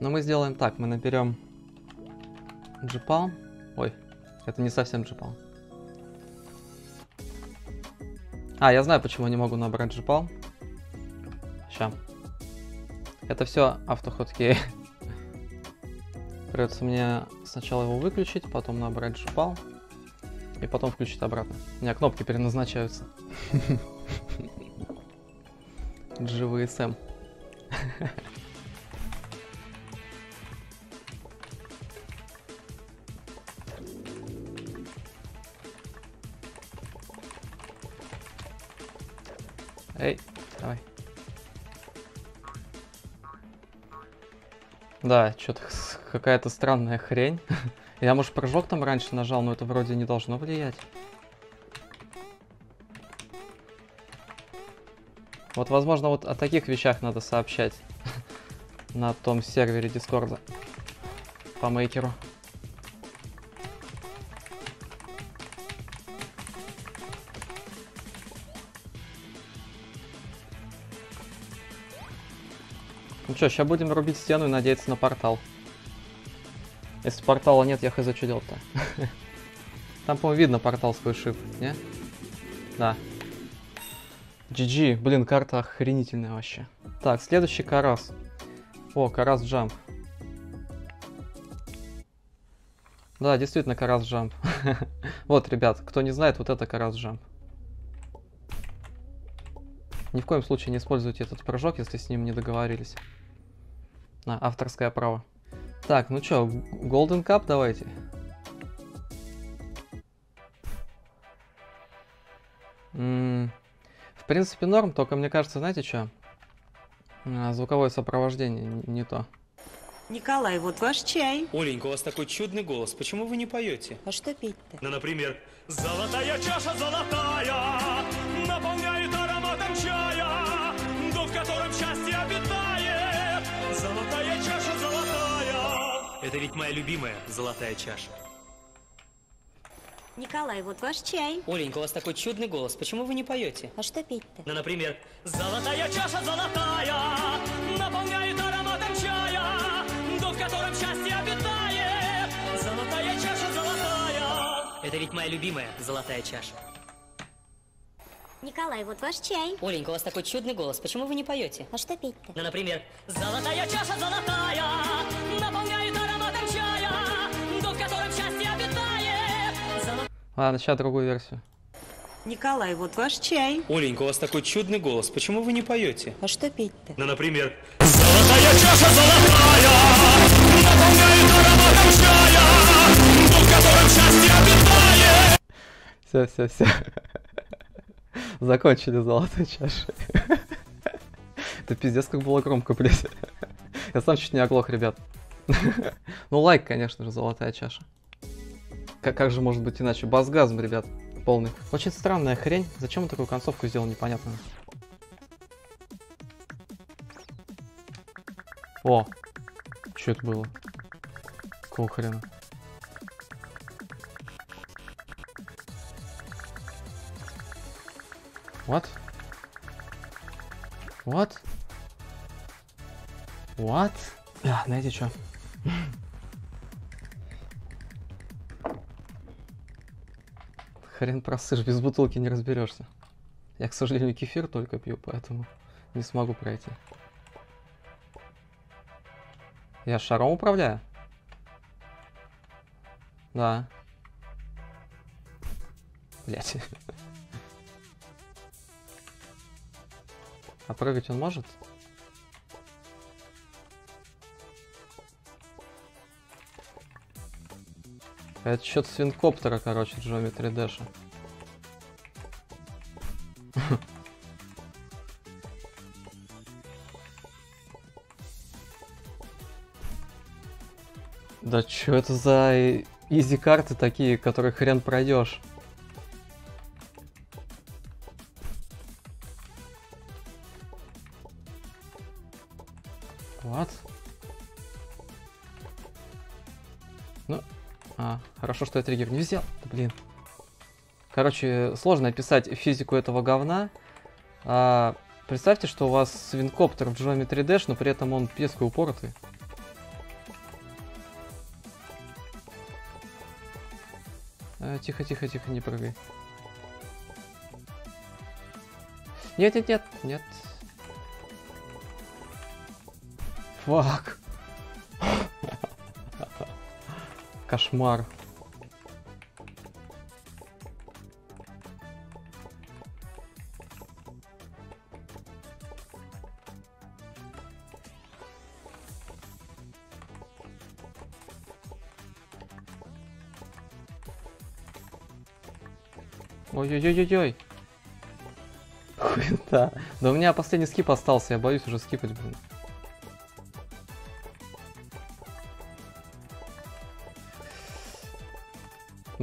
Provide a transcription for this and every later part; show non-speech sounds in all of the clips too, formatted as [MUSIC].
Но мы сделаем так, мы наберем джипал. Ой, это не совсем джипал. А, я знаю, почему не могу набрать джипал. Сейчас. Это все автоходкей. [LAUGHS] Придется мне сначала его выключить, потом набрать джипал. И потом включить обратно. У меня кнопки переназначаются. [LAUGHS] GVSM. [LAUGHS] Да, что-то какая-то странная хрень. [LAUGHS] Я, может, прыжок там раньше нажал, но это вроде не должно влиять. Вот, возможно, вот о таких вещах надо сообщать [LAUGHS] на том сервере Дискорда по мейкеру. Ну что, сейчас будем рубить стену и надеяться на портал. Если портала нет, я хз что делать-то. [LAUGHS] Там, по-моему, видно портал свой шип, не? Да. GG, блин, карта охренительная вообще. Так, следующий Карас. О, Карас Джамп. Да, действительно, Карас Джамп. [LAUGHS] вот, ребят, кто не знает, вот это Карас Джамп. Ни в коем случае не используйте этот прыжок, если с ним не договорились. На, авторское право. Так, ну чё, Golden Cup давайте. М -м в принципе норм, только мне кажется, знаете что? А, звуковое сопровождение не, то. Николай, вот ваш чай. Оленька, у вас такой чудный голос. Почему вы не поете? А что петь-то? Ну, например, Золотая чаша золотая Это ведь моя любимая золотая чаша Николай, вот ваш чай. Оленька, у вас такой чудный голос. Почему вы не поете? А что петь-то? Ну, например, Золотая чаша золотая Наполняет ароматом чая Дух, в котором счастье обитает Золотая чаша золотая Это ведь моя любимая золотая чаша Николай, вот ваш чай. Оленька, у вас такой чудный голос. Почему вы не поете? А что петь-то? Ну, например, Золотая чаша золотая Наполняет ароматом Ладно, сейчас другую версию. Николай, вот ваш чай. Оленька, у вас такой чудный голос. Почему вы не поете? А что петь-то? Ну, например, Золотая чаша золотая Наполняет ароматом чая Дух, в котором счастье обитает Все, все, все. Закончили золотой чашей. Это пиздец, как было громко, блядь. Я сам чуть не оглох, ребят. Ну, лайк, конечно же, золотая чаша. Как, как же может быть иначе? Базгазм, ребят, полный. Очень странная хрень. Зачем он такую концовку сделал, непонятно. О! Что это было? Какого хрена? What? What? What? А, знаете что? Хрен просышь, без бутылки не разберешься. Я, к сожалению, кефир только пью, поэтому не смогу пройти. Я шаром управляю? Да. Блять. [LAUGHS] А прыгать он может? Это что-то свинкоптера, короче, Geometry [LAUGHS] Dash. Да что это за изи карты такие, которые хрен пройдешь? What? А, хорошо, что я триггер не взял. Блин. Короче, сложно описать физику этого говна. А, представьте, что у вас свинкоптер в Geometry Dash, но при этом он пеской упоротый. А, тихо, тихо, тихо, не прыгай. Нет, нет, нет, нет. Фак. Кошмар. Ой-ой-ой-ой-ой. [LAUGHS] Хуета. Да у меня последний скип остался, я боюсь уже скипать, блин.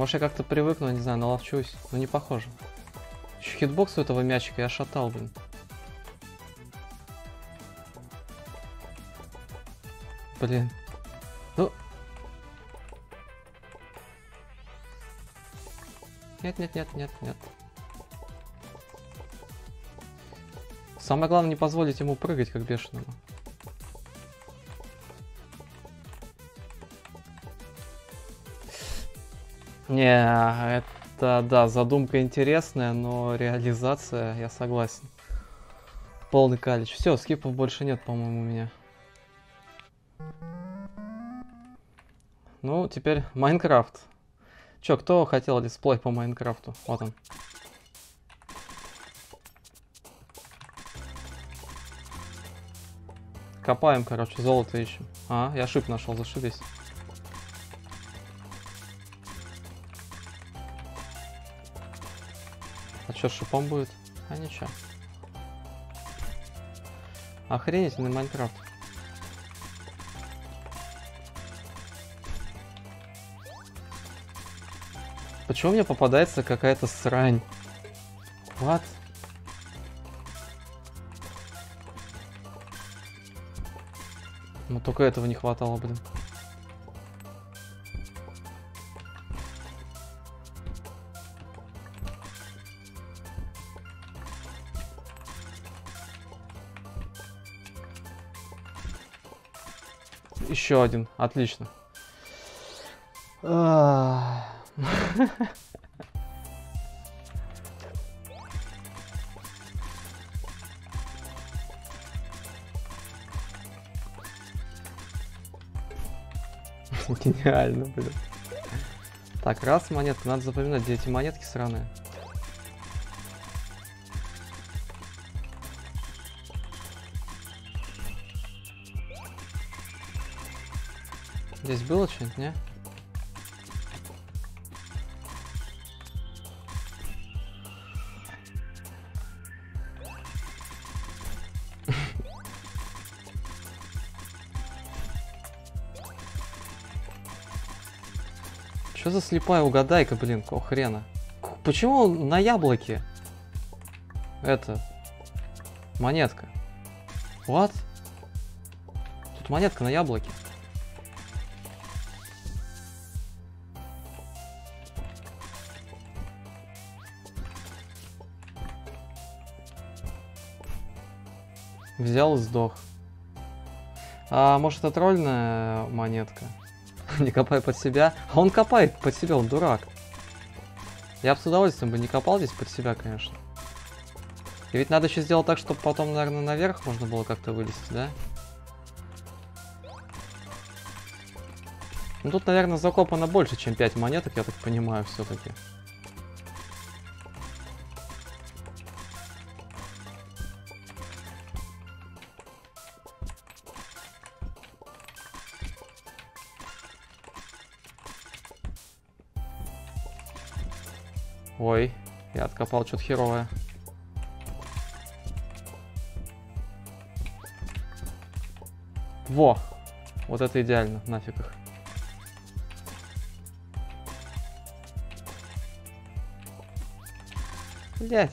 Может я как-то привыкну, не знаю, наловчусь. Но не похоже. Еще хитбокс у этого мячика я шатал, блин. Блин. Ну. Нет, нет, нет, нет, нет. Самое главное не позволить ему прыгать как бешеному. Не, это, да, задумка интересная, но реализация, я согласен. Полный калич. Все, скипов больше нет, по-моему, у меня. Ну, теперь Minecraft. Чё, кто хотел летсплей по Майнкрафту? Вот он. Копаем, короче, золото ищем. А, я шип нашел, зашибись. Что, шипом будет? А ничего. Охренительный Minecraft. Почему мне попадается какая-то срань? What? Ну только этого не хватало, блин. Еще один, отлично. [LAUGHS] Гениально, блин. Так, раз монетка, надо запоминать, где эти монетки сраные. Здесь было что-нибудь, не? [LAUGHS] Что за слепая угадайка, блин, какого хрена? Почему на яблоке? Это... Монетка. What? Тут монетка на яблоке. Взял сдох. А может это тролльная монетка? [LAUGHS] не копай под себя. А он копает под себя, он дурак. Я бы с удовольствием бы не копал здесь под себя, конечно. И ведь надо еще сделать так, чтобы потом, наверное, наверх можно было как-то вылезти, да? Ну тут, наверное, закопано больше, чем 5 монеток, я так понимаю, все-таки. Ой, я откопал что-то херовое. Во! Вот это идеально, нафиг их. Блять.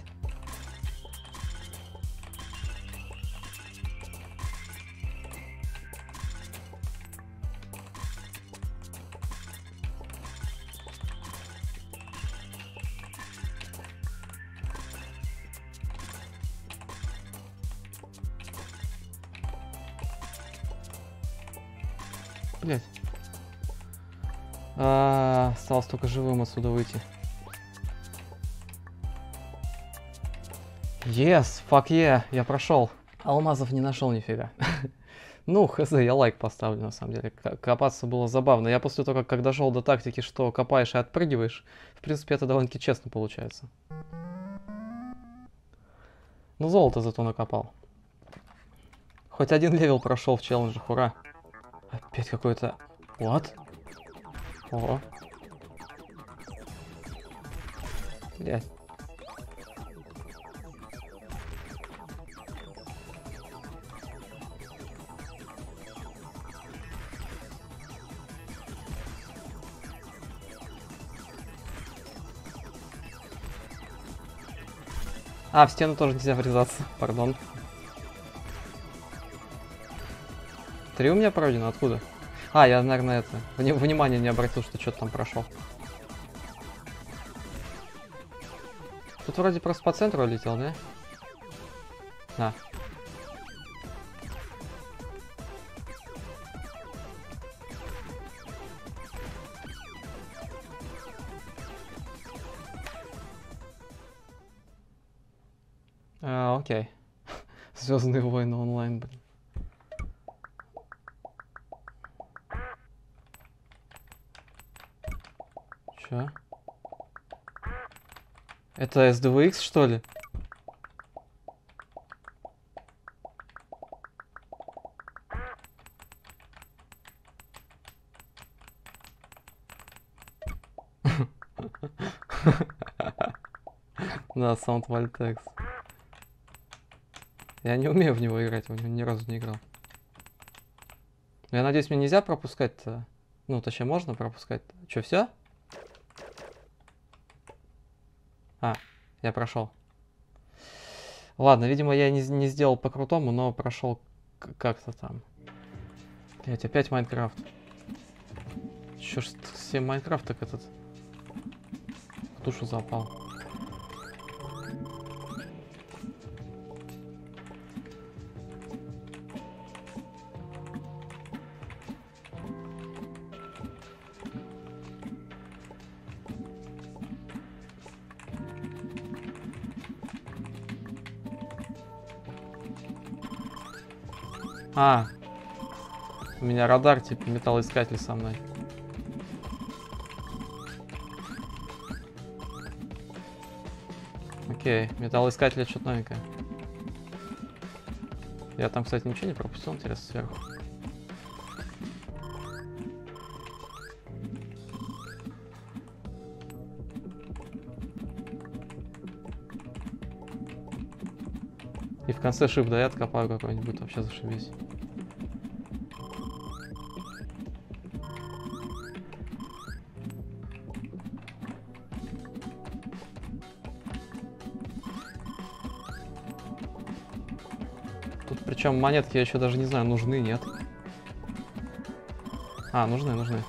Только живым отсюда выйти. Yes, fuck yeah, я прошел. Алмазов не нашел нифига. [LAUGHS] ну, хз, я лайк поставлю, на самом деле. Копаться было забавно. Я после того, как дошел до тактики, что копаешь и отпрыгиваешь, в принципе, это довольно-таки честно получается. Ну, золото зато накопал. Хоть один level прошел в челленджах, ура. Опять какой-то... What? Ого. Блять. А, в стену тоже нельзя врезаться, пардон. Три у меня пройдено, откуда? А, я, наверное, это... вни- внимания не обратил, что что-то там прошел. Тут вроде просто по центру летел, да? Да. А, окей. [LAUGHS] Звездные войны онлайн, блин. Чё? Это SDVX, что ли? Да, Sound Valtex. Я не умею в него играть, в него ни разу не играл. Я надеюсь, мне нельзя пропускать-то. Ну, точнее, можно пропускать. Че, все? А, я прошел. Ладно, видимо, я не, не сделал по-крутому, но прошел как-то там. Блять, опять Майнкрафт. Чё ж все Майнкрафт так этот... В душу запал. А, у меня радар типа металлоискатель со мной. Окей, металлоискатель что-то новенькое. Я там, кстати, ничего не пропустил, интересно, сверху. В конце шип да я откопаю какой-нибудь, вообще зашибись. Тут причем монетки я еще даже не знаю, нужны, нет. А, нужны, нужны.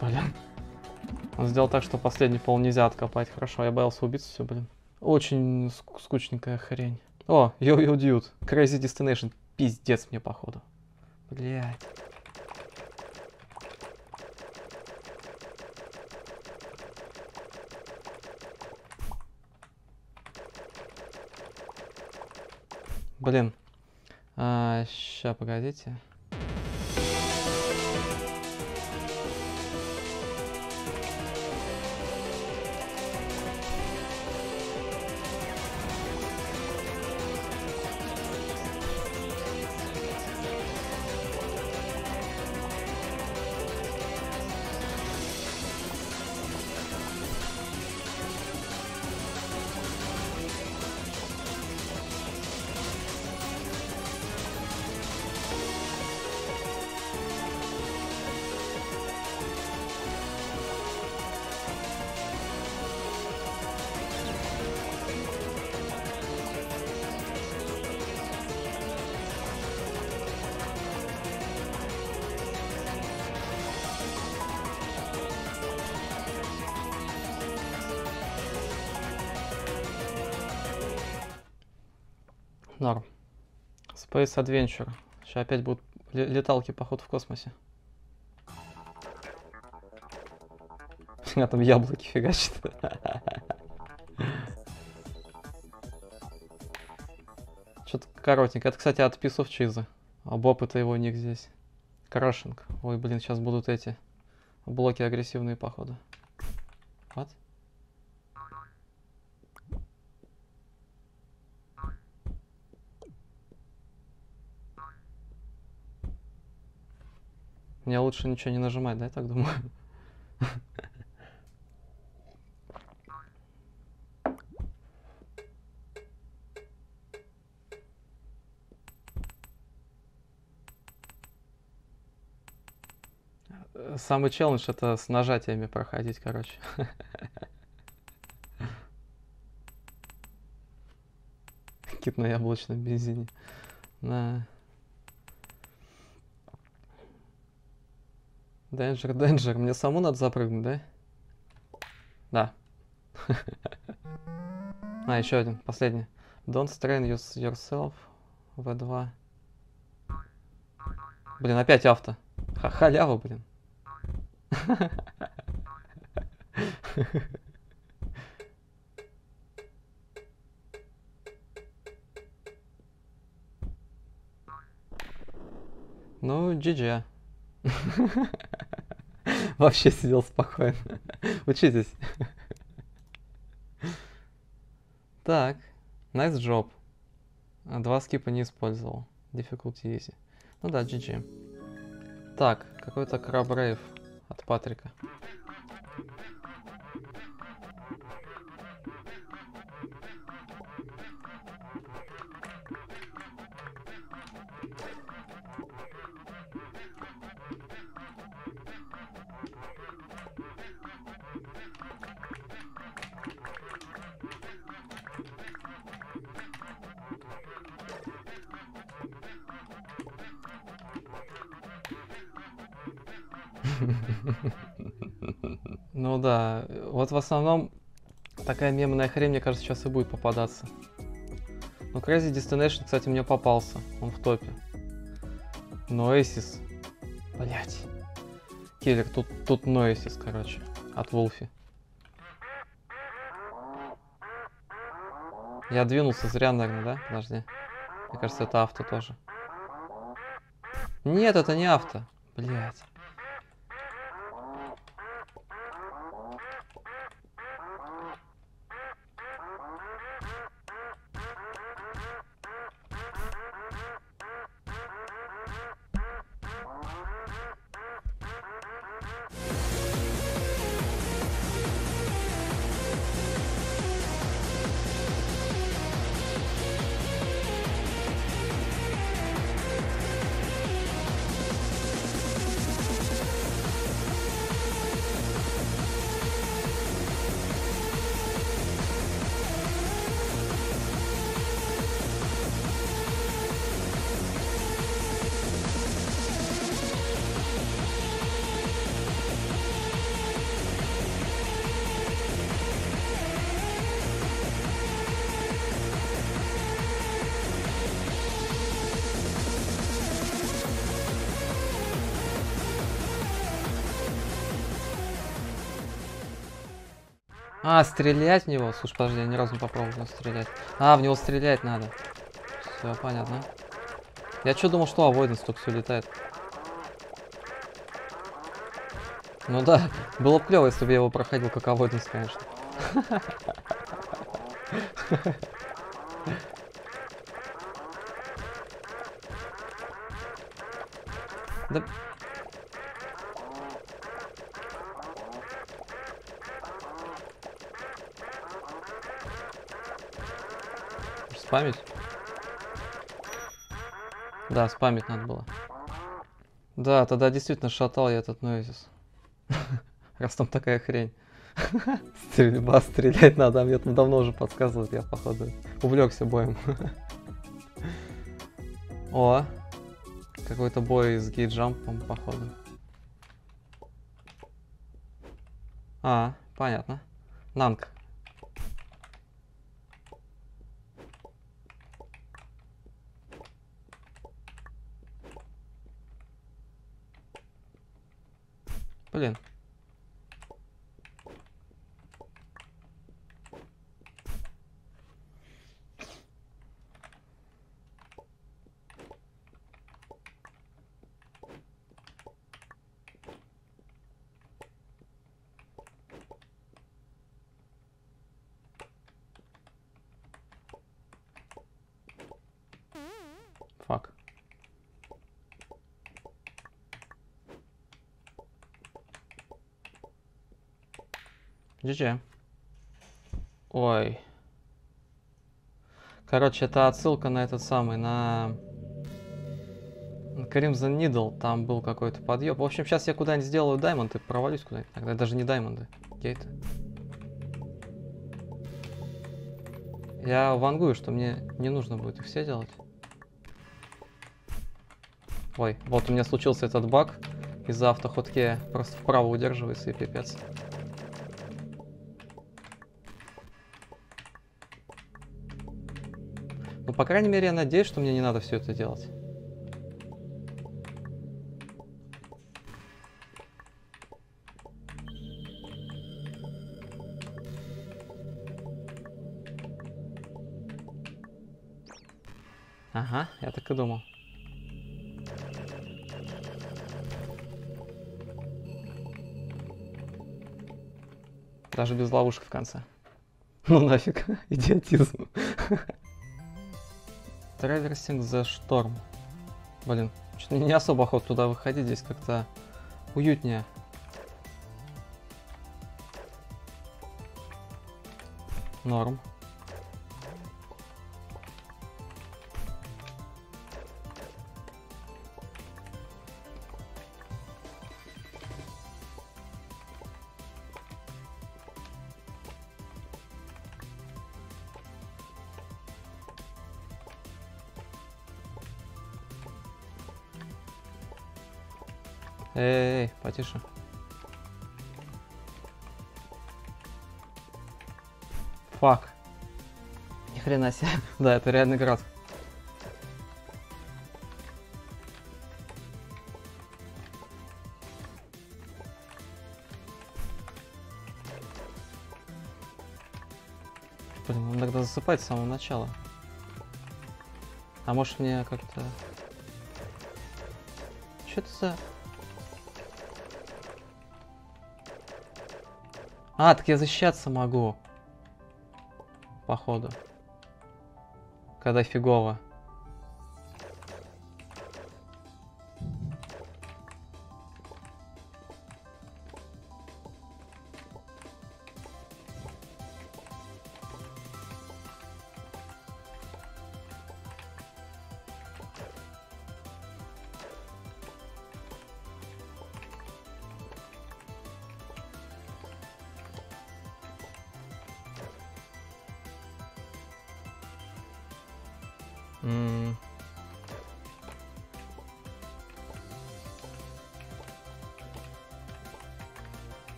Блин. Он сделал так, что последний пол нельзя откопать. Хорошо, я боялся убиться все, блин. Очень ск- скучненькая хрень. О, Йо-Йо Дьюд. Crazy Destination. Пиздец мне, походу. Блять. Блин. А, ща, погодите. Space Adventure. Сейчас опять будут ле- леталки, поход в космосе. [LAUGHS] А там яблоки фигачат. [LAUGHS] Что-то коротенько. Это, кстати, от Piece of Cheese. А Боб это его ник здесь. Крашинг. Ой, блин, сейчас будут эти блоки агрессивные, походу. Вот. Мне лучше ничего не нажимать, да, я так думаю? Самый челлендж это с нажатиями проходить, короче. Кит на яблочном бензине. На. Денджер, денджер. Мне саму надо запрыгнуть, да? Да. [LAUGHS] А, еще один, последний. Don't strain yourself. V2. Блин, опять авто. Ха- халява, блин. [LAUGHS] Ну, GG. [LAUGHS] Вообще сидел спокойно. Учитесь. Так, nice job. Два скипа не использовал. Difficulty easy. Ну да, GG. Так, какой-то краб рейв от Патрика. Ну да, вот в основном такая мемная хрень, мне кажется, сейчас и будет попадаться. Ну, Crazy Destination, кстати, мне попался. Он в топе. Но Oasis... Блять. Киллер, тут, тут Noesis, короче. От Волфи. Я двинулся зря, наверное, да? Подожди. Мне кажется, это авто тоже. Нет, это не авто. Блять. А, стрелять в него? Слушай, подожди, я ни разу не попробовал стрелять. А, в него стрелять надо. Все, понятно. Я что думал, что авойденс только все летает. Ну да, было бы клево, если бы я его проходил как авойденс, конечно. [LAUGHS] Да... Спамить? Да, спамить надо было. Да, тогда действительно шатал я этот Нойзис. [LAUGHS] Раз там такая хрень. [LAUGHS] Стрельба, стрелять надо, а мне там давно уже подсказывают, я походу увлекся боем. [LAUGHS] О, какой-то бой с гейджампом, походу. А, понятно. Нанг. Блин. Фак. GG. Ой. Короче, это отсылка на этот самый, на... на Crimson Needle. Там был какой-то подъем. В общем, сейчас я куда-нибудь сделаю даймонд и провалюсь куда-нибудь. Тогда даже не даймонды. Гейты. Я вангую, что мне не нужно будет их все делать. Ой, вот у меня случился этот баг. Из-за автоходки просто вправо удерживается и пипец. По крайней мере, я надеюсь, что мне не надо все это делать. Ага, я так и думал. Даже без ловушек в конце. Ну нафиг, [LAUGHS] идиотизм. [LAUGHS] Traversing the Storm. Блин, что-то не особо охот туда выходить, здесь как-то уютнее. Норм. Потише. Фак. Ни хрена себе. [LAUGHS] да, это реальный град. Блин, он иногда засыпать с самого начала. А может мне как-то... Что это за... А, так я защищаться могу. Походу. Когда фигово.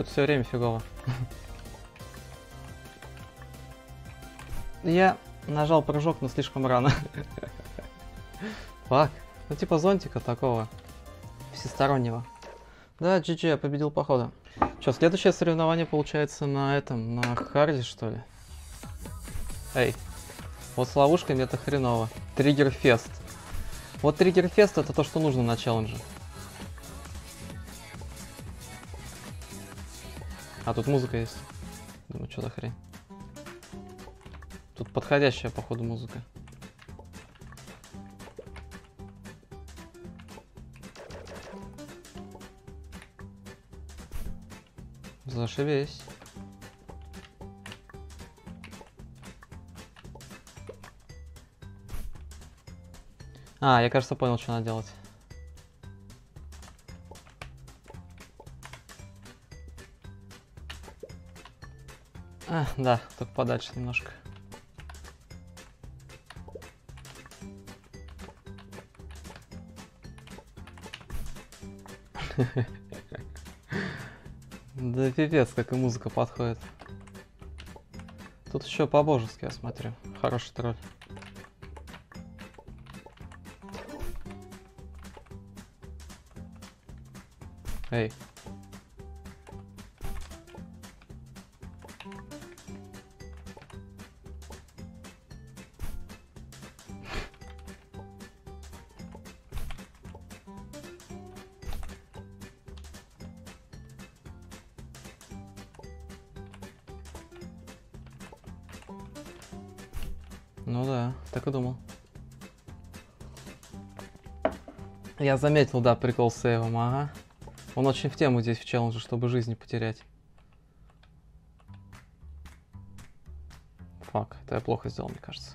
Что-то все время фигово. [LAUGHS] Я нажал прыжок, но слишком рано. Фак. Ну типа зонтика такого. Всестороннего. Да, GG, я победил походу. Что, следующее соревнование получается на этом, на харде, что ли? Эй, вот с ловушками это хреново. Триггер фест. Вот триггер фест это то, что нужно на челлендже. А тут музыка есть. Думаю, что за хрень. Тут подходящая, походу, музыка. Зашибись. А, я, кажется, понял, что надо делать. да, только подальше немножко. Да пипец, как и музыка подходит. Тут еще по-божески, я смотрю. Хороший тролль. Эй. Hey. Я заметил, да, прикол с сейвом, ага. Он очень в тему здесь в челлендже, чтобы жизни потерять. Фак, это я плохо сделал, мне кажется.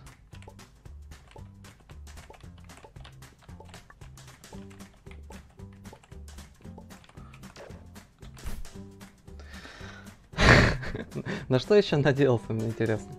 [LAUGHS] На что еще надеялся, мне интересно.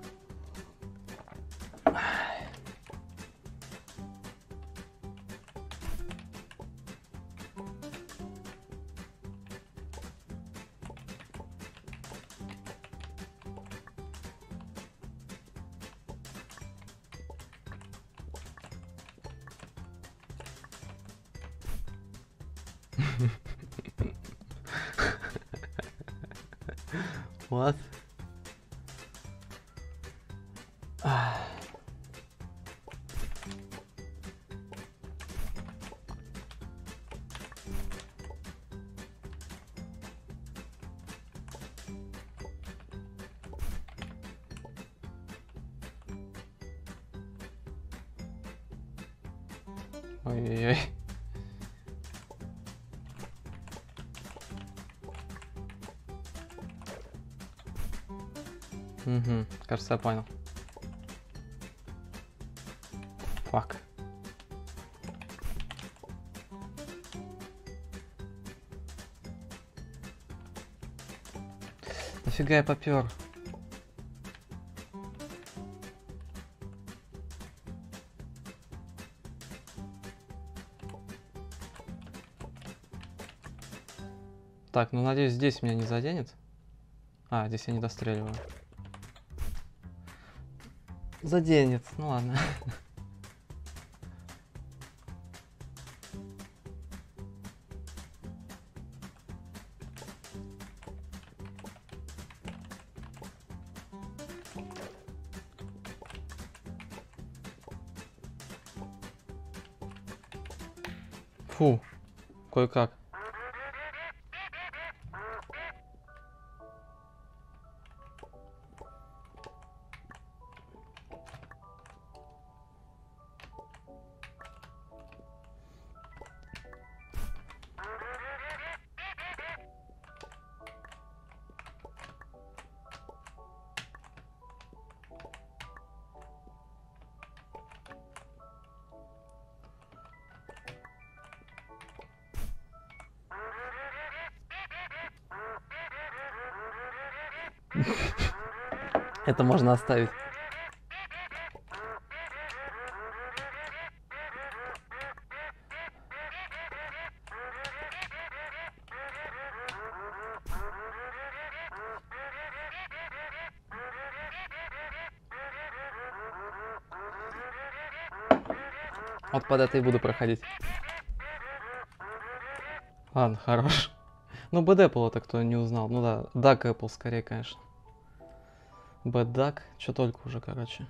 Кажется, я понял. Фак. Нафига я попер? Так, ну надеюсь, здесь меня не заденет. А, здесь я не достреливаю. Заденет, ну ладно. Фу, кое-как. Это можно оставить. Вот под это и буду проходить. Ладно, хорош. Ну, Bad Apple это кто не узнал. Ну да, Duck Apple скорее, конечно. Duck, что только уже, короче.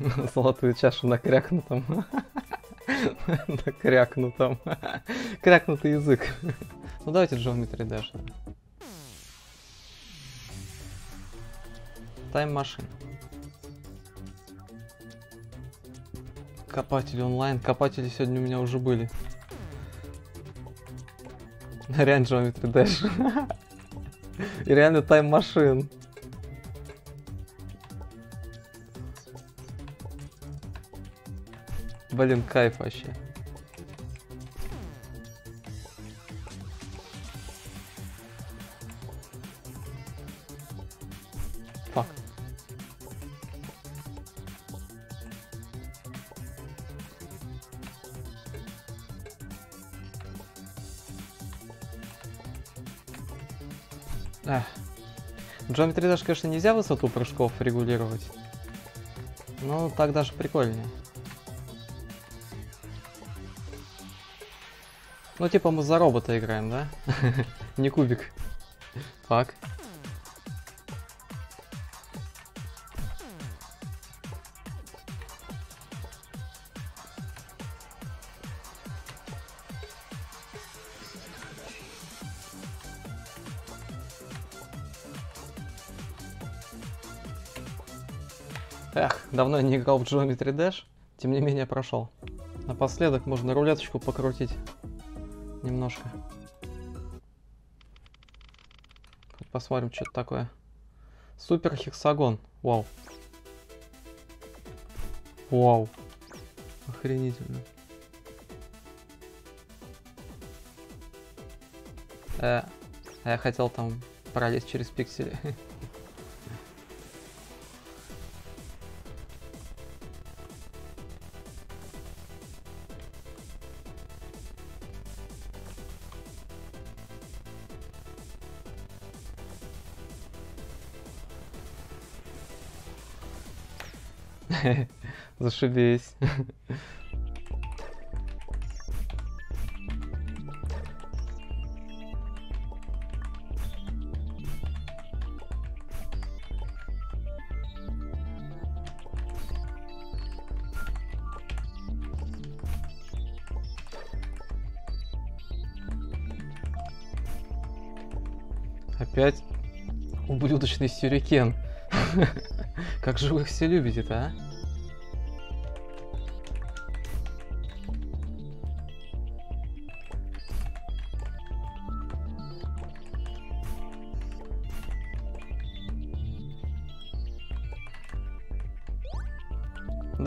[LAUGHS] Золотую чашу на крякнутом. [LAUGHS] На крякнутом. [LAUGHS] Крякнутый язык. Ну давайте Geometry Dash. Time Machine. Копатели онлайн. Копатели сегодня у меня уже были. Реально Geometry Dash. И реально Time Machine. Блин, кайф вообще. Фак. Эх. Geometry Dash, конечно, нельзя высоту прыжков регулировать. Но так даже прикольнее. Ну, типа мы за робота играем, да? [LAUGHS] Не кубик. Так. Эх, давно я не играл в Geometry Dash, тем не менее прошел. Напоследок можно рулеточку покрутить немножко. Посмотрим, что это такое. Супер хексагон. Вау. Вау. Охренительно. Э, а я хотел там пролезть через пиксели. [LAUGHS] [LAUGHS] Зашибись. Опять ублюдочный сюрикен. [LAUGHS] Как же вы их все любите-то, а?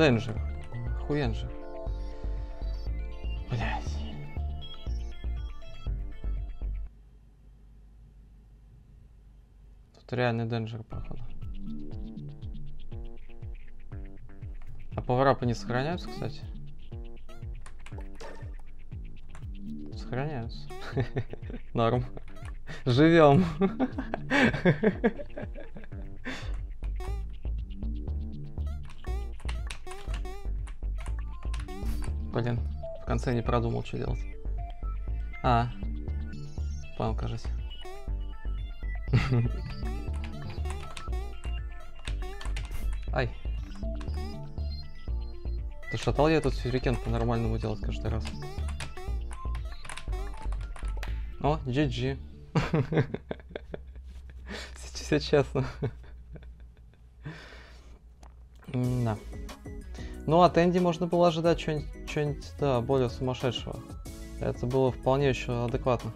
Денджер. Хуенджер. Блять. Тут реальный денджер, походу. А поворапы не сохраняются, кстати? Сохраняются. [LAUGHS] Норм. Живем. [LAUGHS] Блин, в конце не продумал, что делать. А, понял, кажется. [LAUGHS] Ай. Ты шатал я этот сюрикен по-нормальному делать каждый раз. О, GG. Все [LAUGHS] честно. [LAUGHS] Да. Ну, от Энди можно было ожидать чего-нибудь, да, более сумасшедшего. Это было вполне еще адекватно.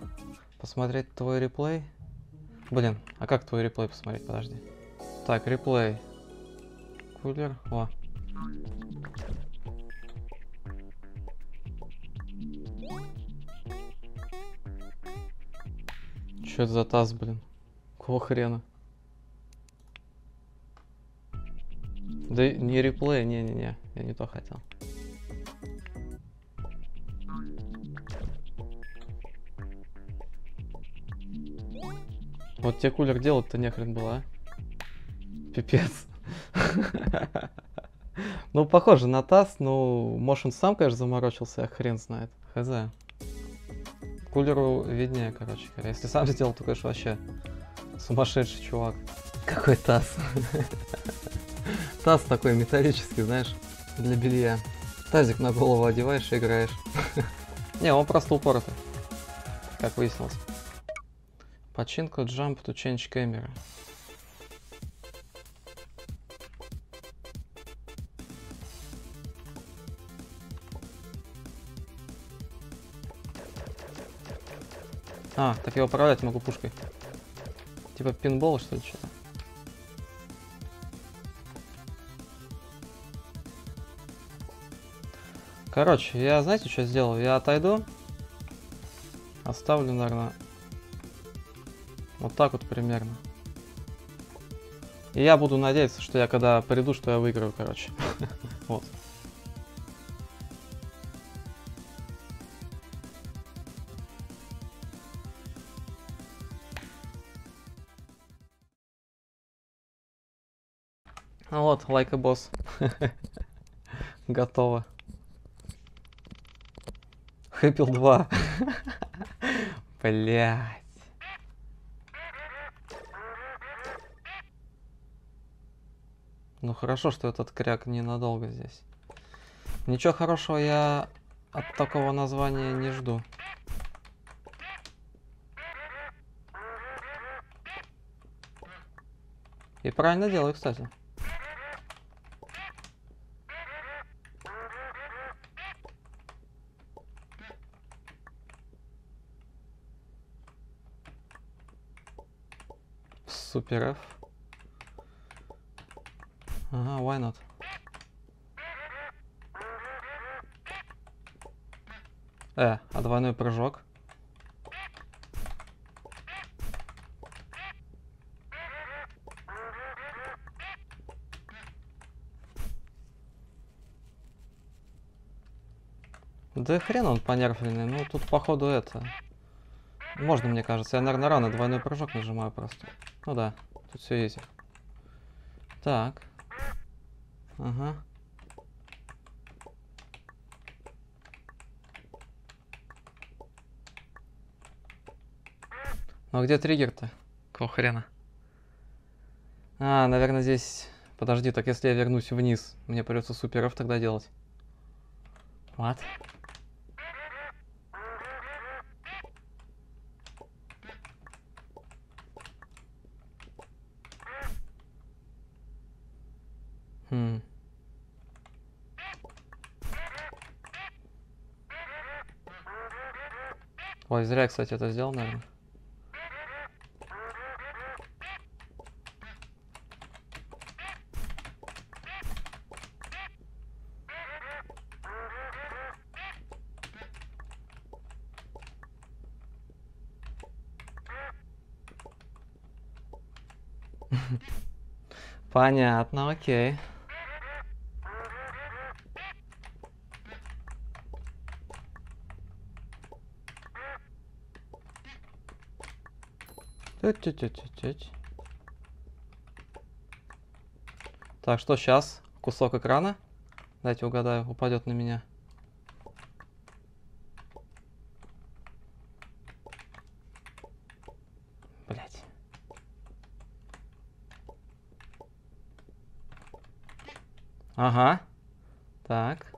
Посмотреть твой реплей. Блин, а как твой реплей посмотреть? Подожди. Так, реплей. Кулер. О. Что это за таз, блин? Какого хрена? Да не реплей, не-не-не, я не то хотел. Вот тебе кулер делать-то нехрен было, а? Пипец. [LAUGHS] Ну, похоже на таз, ну, может он сам, конечно, заморочился, а хрен знает. Хз. Кулеру виднее, короче. Если сам сделал, то, конечно, вообще сумасшедший чувак. Какой таз? [LAUGHS] Таз такой металлический, знаешь, для белья. Тазик на голову одеваешь и играешь. [LAUGHS] Не, он просто упоротый. Как выяснилось. Починка jump to change camera. А, так я управлять могу пушкой. Типа пинбол, что ли, что-то? Короче, я, знаете, что сделал? Я отойду. Оставлю, наверное, вот так вот примерно. И я буду надеяться, что я когда приду, что я выиграю, короче. [LAUGHS] Вот. Вот, лайка босс. [LAUGHS] Готово. Хэппил 2. [LAUGHS] Блять. Ну хорошо, что этот кряк ненадолго здесь. Ничего хорошего я от такого названия не жду. И правильно делаю, кстати. Супер F. Ага, why not? Э, а двойной прыжок? Да хрен он понерфленный, ну тут походу это... Можно, мне кажется. Я, наверное, рано двойной прыжок нажимаю просто. Ну да, тут все есть. Так. Ага. Ну а где триггер-то? Какого хрена? А, наверное, здесь... Подожди, так если я вернусь вниз, мне придется суперов тогда делать. What? Хм. Ой, зря, кстати, это сделал, наверное. [LAUGHS] Понятно, окей. Так, что сейчас? Кусок экрана? Дайте угадаю, упадет на меня. Блять. Ага. Так.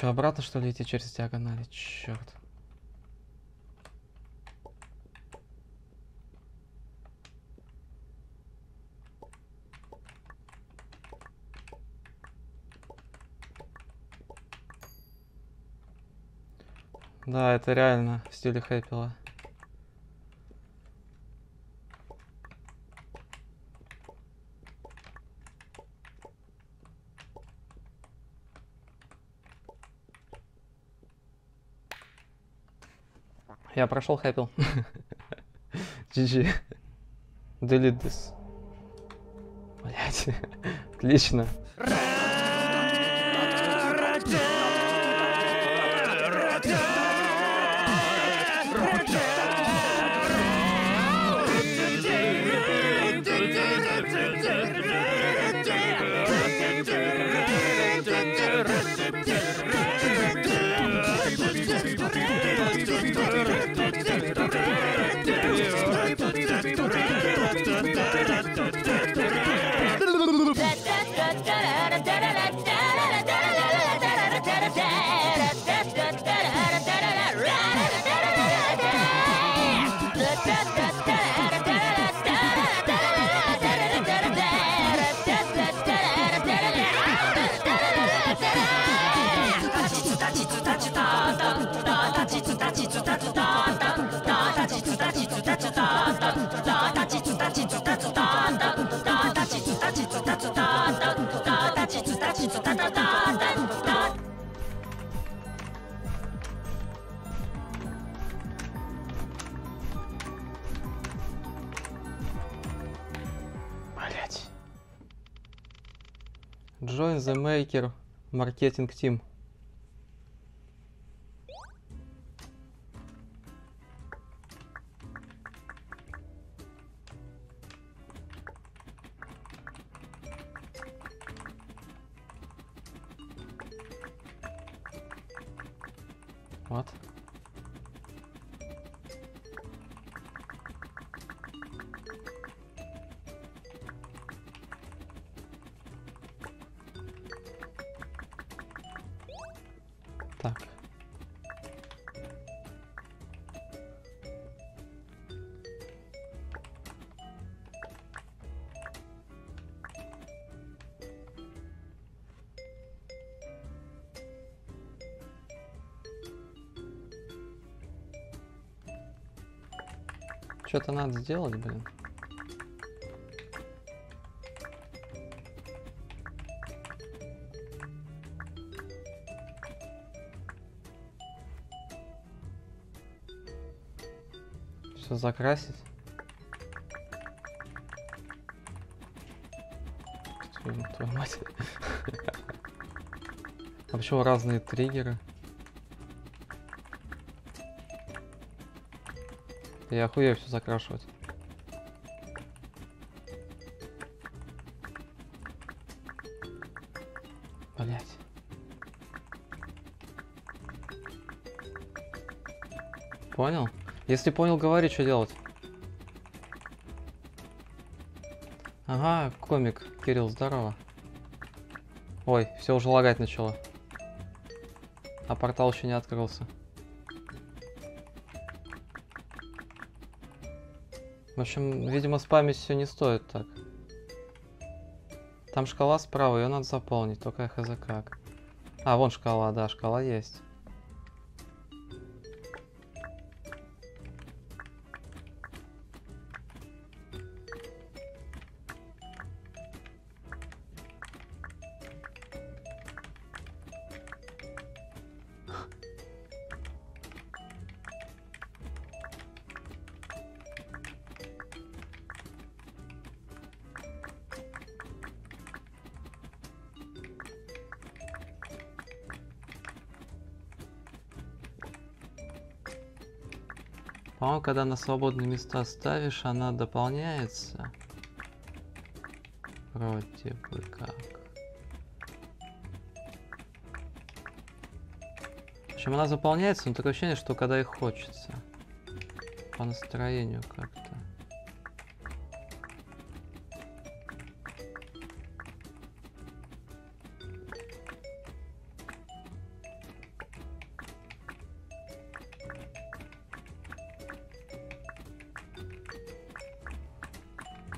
Еще обратно что ли идти через диагонали? Черт. Да, это реально в стиле Хэппила. Я прошел Хэппил. GG. Delete this. Блять. Отлично. Join the Maker Marketing Team. Что-то надо сделать, блин. Все закрасить. Твою, мать. [LAUGHS] А почему разные триггеры? Я охуею все закрашивать. Блять. Понял? Если понял, говори, что делать. Ага, комик. Кирилл, здорово. Ой, все уже лагать начало. А портал еще не открылся. В общем, видимо, спамить все не стоит так. Там шкала справа, ее надо заполнить, только хз как. А, вон шкала, да, шкала есть. Когда на свободные места ставишь, она дополняется. Вроде бы как. В общем, она заполняется, но такое ощущение, что когда и хочется. По настроению как-то.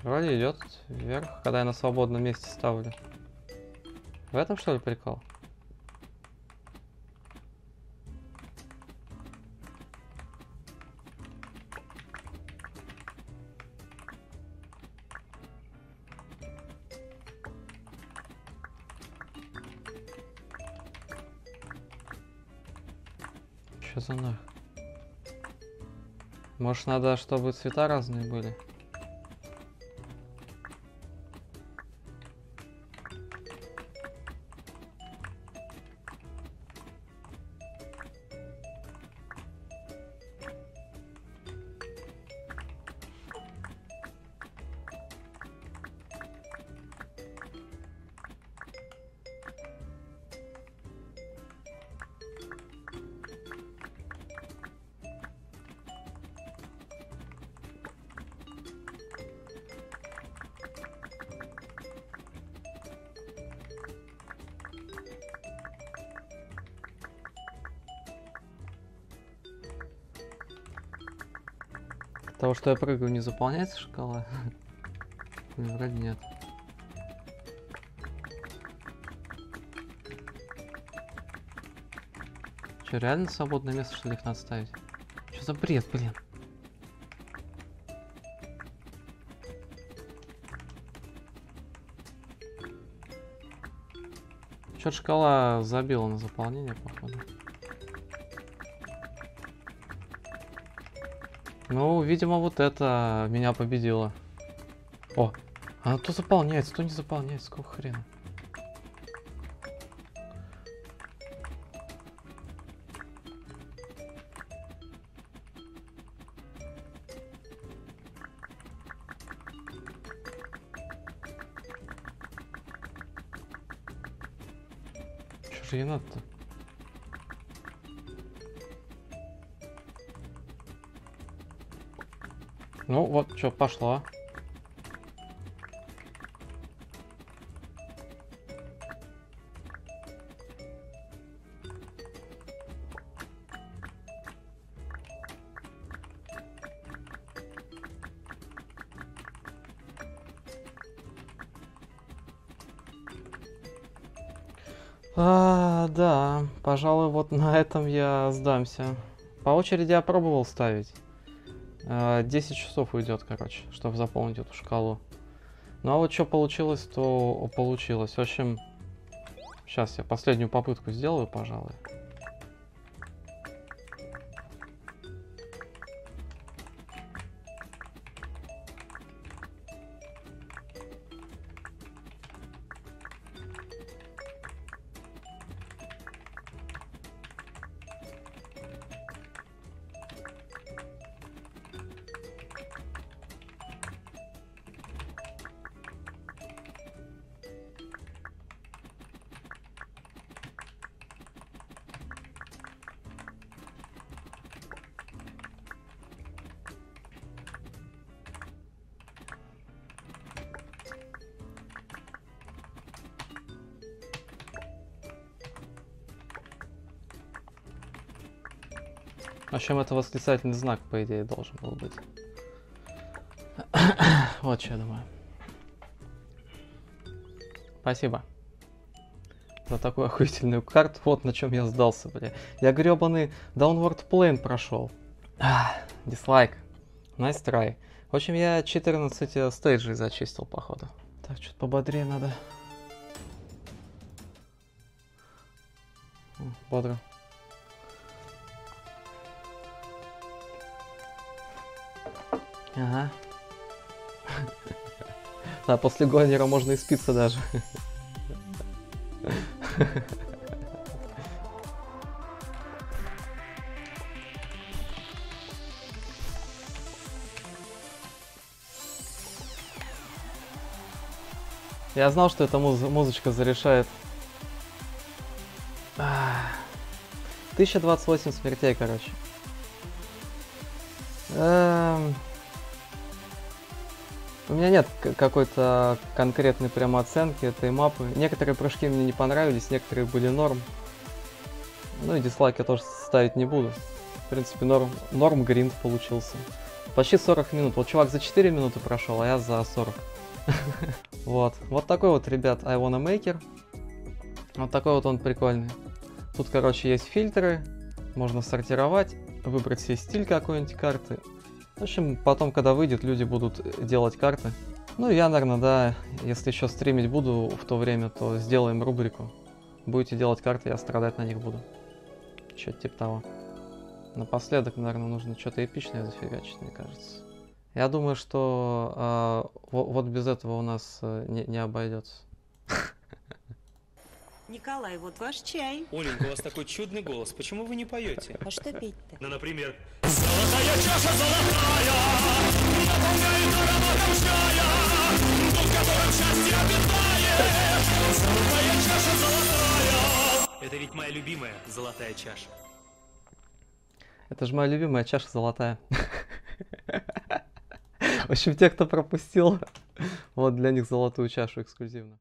Вроде идет вверх, когда я на свободном месте ставлю. В этом что ли прикол? Что за нах? Может надо, чтобы цвета разные были? Что я прыгаю, не заполняется шкала? [LAUGHS] Вроде нет. Че, реально свободное место, что ли, их надо ставить? Что за бред, блин? Чё-то шкала забила на заполнение, походу. Ну, видимо, вот это меня победило. О, она то заполняется, то не заполняется, какого хрена. Что же ей надо-то? Ну вот, что, пошло. А, да, пожалуй, вот на этом я сдамся. По очереди пробовал ставить. А, 10 часов уйдет, короче, чтобы заполнить эту шкалу. Ну а вот что получилось, то получилось. В общем, сейчас я последнюю попытку сделаю, пожалуй. В общем, это восклицательный знак, по идее, должен был быть. [COUGHS] вот что я думаю. Спасибо. За такую охуительную карту. Вот на чем я сдался, бля. Я гребаный Downward Plane прошел. Дизлайк. Nice try. В общем, я 14 стейджей зачистил, походу. Так, что-то пободрее надо. Бодро. Ага. [LAUGHS] Да, после Гонера можно и спиться даже. Я знал, что эта муз- музычка зарешает. Ах. 1028 смертей, короче. Эм, У меня нет какой-то конкретной прямо оценки этой мапы. Некоторые прыжки мне не понравились, некоторые были норм. Ну и дизлайк я тоже ставить не буду. В принципе, норм, норм гринд получился. Почти 40 минут. Вот чувак за 4 минуты прошел, а я за 40. [LAUGHS] Вот. Вот такой вот, ребят, I wanna maker. Вот такой вот он прикольный. Тут, короче, есть фильтры. Можно сортировать, выбрать себе стиль какой-нибудь карты. В общем, потом, когда выйдет, люди будут э, делать карты. Ну, я, наверное, да, если еще стримить буду в то время, то сделаем рубрику. Будете делать карты, я страдать на них буду. Что-то типа того. Напоследок, наверное, нужно что-то эпичное зафигачить, мне кажется. Я думаю, что во- вот без этого у нас э, не, не обойдется. Николай, вот ваш чай. Оленька, у вас такой чудный голос. Почему вы не поете? А что петь-то? Ну, например, Золотая чаша золотая Наполняет ароматом чая Дух, которым счастье обитает Золотая чаша золотая это ведь моя любимая золотая чаша. Это же моя любимая чаша золотая. В общем, те, кто пропустил, вот для них золотую чашу эксклюзивно.